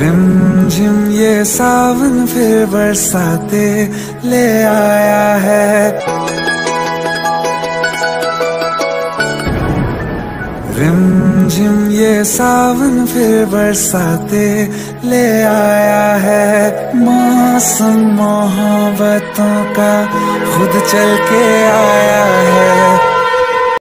Rim झिम ये सावन फिर बरसाते ले आया है। रिम झिम ये सावन फिर बरसाते ले आया है। मौसम मोहब्बतों का खुद चल के आ